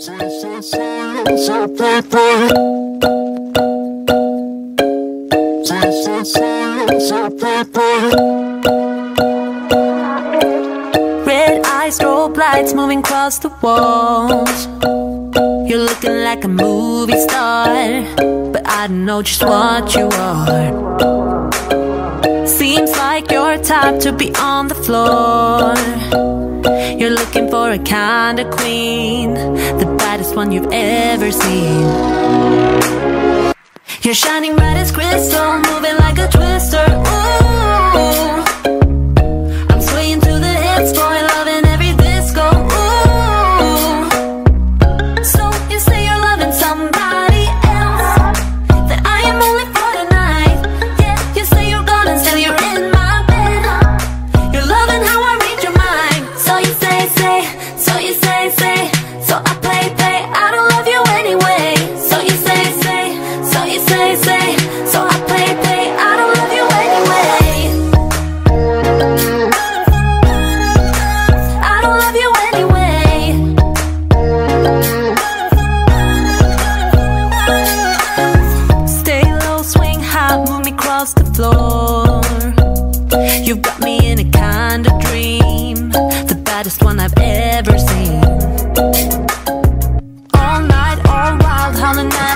Red eyes, strobe lights moving across the walls. You're looking like a movie star, but I know just what you are. Seems like you're type to be on the floor. You're looking for a kind of queen, the baddest one you've ever seen. You're shining bright as crystal, moving like a twister. Ooh. say, say So I play, play, I don't love you anyway. I don't love you anyway. Stay low, swing high, move me across the floor. You got me in a kind of dream The baddest one I've ever seen. All night, all wild, howling night